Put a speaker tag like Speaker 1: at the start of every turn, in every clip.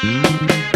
Speaker 1: Mm-hmm.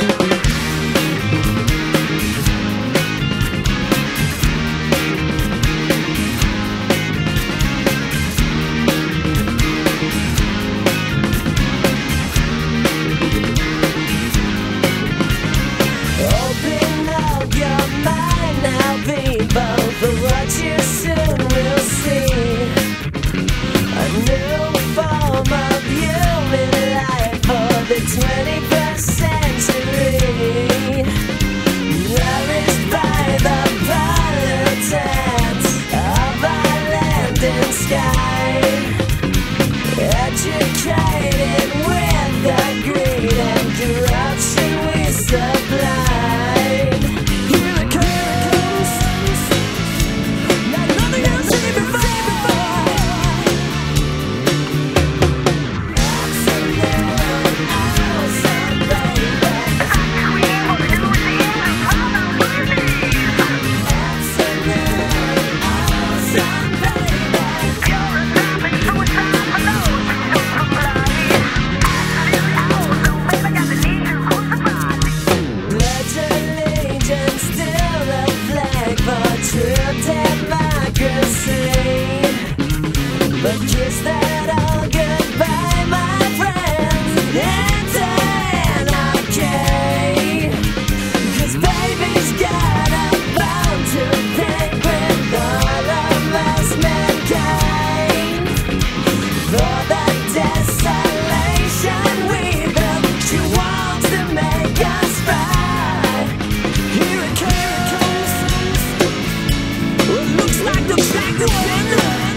Speaker 1: Yeah.